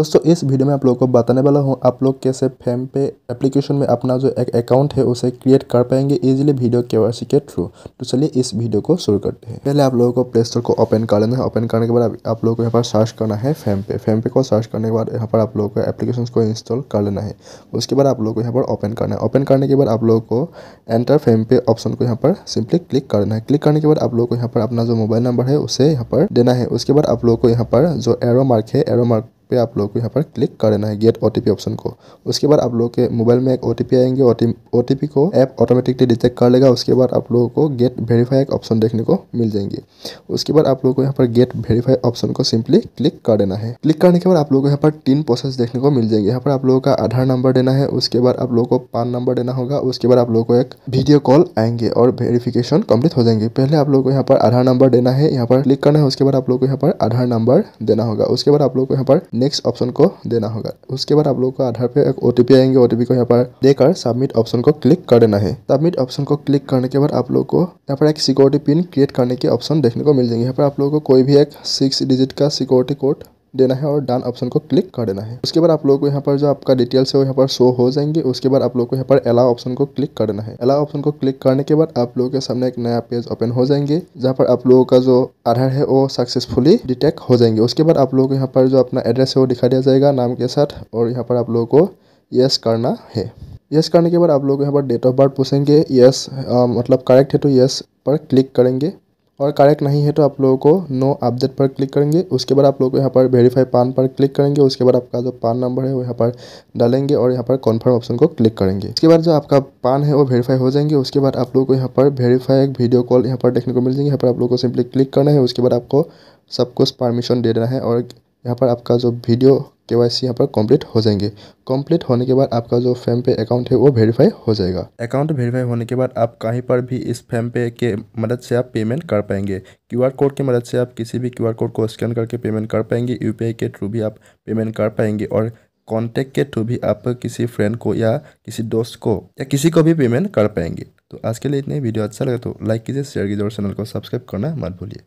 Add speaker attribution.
Speaker 1: दोस्तों, इस वीडियो में आप लोगों को बताने वाला हूँ आप लोग कैसे फेम पे एप्लीकेशन में अपना जो एक अकाउंट है, उसे क्रिएट कर पाएँगे इजीली वीडियो के के थ्रू तो चलिए इस वीडियो को शुरू करते हैं। पहले आप लोगों को प्ले स्टोर को ओपन कर लेना है। ओपन करने के बाद आप लोगों को यहाँ पर सर्च करना है फेम पे फेम पे को सर्च करने के बाद यहाँ पर आप लोगों को एप्लीकेशन को इंस्टॉल कर लेना है। उसके बाद आप लोग को यहाँ पर ओपन करना है। ओपन करने के बाद आप लोगों को एंटर फेम पे ऑप्शन को यहाँ पर सिंपली क्लिक करना है। क्लिक करने के बाद आप लोग को यहाँ पर अपना जो मोबाइल नंबर है, उसे यहाँ पर देना है। उसके बाद आप लोग को यहाँ पर जो एरो मार्क है एरो मार्क पे आप लोग को यहाँ पर क्लिक कर देना है गेट ओ ऑप्शन को। उसके बाद आप लोग के मोबाइल में एक ओ आएँगे ओ को ऐप ऑटोमेटिकली डिटेक्ट कर लेगा। उसके बाद आप लोगों को गेट वेरीफाई एक ऑप्शन देखने को मिल जाएँगे। उसके बाद आप लोग को यहाँ पर गेट वेरीफाई ऑप्शन को सिंपली क्लिक कर देना है। क्लिक करने के बाद आप लोग को यहाँ पर तीन प्रोसेस देखने को मिल जाएँगे। यहाँ पर आप लोगों का आधार नंबर देना है, उसके बाद आप लोगों को पान नंबर देना होगा, उसके बाद आप लोगों को एक वीडियो कॉल आएँगे और वेरिफिकेशन कंप्लीट हो जाएँगे। पहले आप लोग को यहाँ पर आधार नंबर देना है, यहाँ पर क्लिक करना है, उसके बाद आप लोग को यहाँ पर आधार नंबर देना होगा। उसके बाद आप लोग को यहाँ पर नेक्स्ट ऑप्शन को देना होगा। उसके बाद आप लोग को आधार पे एक ओटीपी आएँगे। ओटीपी को यहाँ पर देकर सबमिट ऑप्शन को क्लिक कर देना है। सबमिट ऑप्शन को क्लिक करने के बाद आप लोग को यहाँ पर एक सिक्योरिटी पिन क्रिएट करने के ऑप्शन देखने को मिल जाएँगे। यहाँ पर आप लोग को कोई भी एक सिक्स डिजिट का सिक्योरिटी कोड देना है और डन ऑप्शन को क्लिक कर देना है। उसके बाद आप लोगों को यहाँ पर जो आपका डिटेल्स है वो यहाँ पर शो हो जाएँगे। उसके बाद आप लोग को यहाँ पर अलाउ ऑप्शन को क्लिक कर देना है। अलाउ ऑप्शन को क्लिक करने के बाद आप लोगों के सामने एक नया पेज ओपन हो जाएँगे, जहाँ पर आप लोगों का जो आधार है वो सक्सेसफुली डिटेक्ट हो जाएँगे। उसके बाद आप लोगों को यहाँ पर जो अपना एड्रेस है वो दिखा दिया जाएगा नाम के साथ और यहाँ पर आप लोगों को यस करना है। यस करने के बाद आप लोग यहाँ पर डेट ऑफ़ बर्थ पूछेंगे। यस मतलब करेक्ट है तो यस पर क्लिक करेंगे। और करेक्ट नहीं है तो आप लोगों को नो अपडेट पर क्लिक करेंगे। उसके बाद आप लोग यहाँ पर वेरीफाई पान पर क्लिक करेंगे। उसके बाद आपका जो पान नंबर है वो यहाँ पर डालेंगे और यहाँ पर कन्फर्म ऑप्शन को क्लिक करेंगे। उसके बाद जो आपका पान है वो वेरीफाई हो जाएँगे। उसके बाद आप लोग को यहाँ पर वेरीफाई एक वीडियो कॉल यहाँ पर देखने को मिल जाएँगे। यहाँ पर आप लोग को सिंपली क्लिक करना है। उसके बाद आपको सब कुछ परमिशन दे देना है और यहाँ पर आपका जो वीडियो के वाई सी यहाँ पर कंप्लीट हो जाएँगे। कंप्लीट होने के बाद आपका जो फेम पे अकाउंट है, वो वेरीफाई हो जाएगा। अकाउंट वेरीफाई होने के बाद आप कहीं पर भी इस फेम पे के मदद से आप पेमेंट कर पाएँगे। क्यूआर कोड की मदद से आप किसी भी क्यूआर कोड को स्कैन करके पेमेंट कर पाएँगे। यूपीआई के थ्रू भी आप पेमेंट कर पाएँगे और कॉन्टैक्ट के थ्रू भी आप किसी फ्रेंड को या किसी दोस्त को या किसी को भी पेमेंट कर पाएँगे। तो आज के लिए इतने वीडियो अच्छा लगे तो लाइक कीजिए शेयर कीजिए और चैनल को सब्सक्राइब करना मत भूलिए।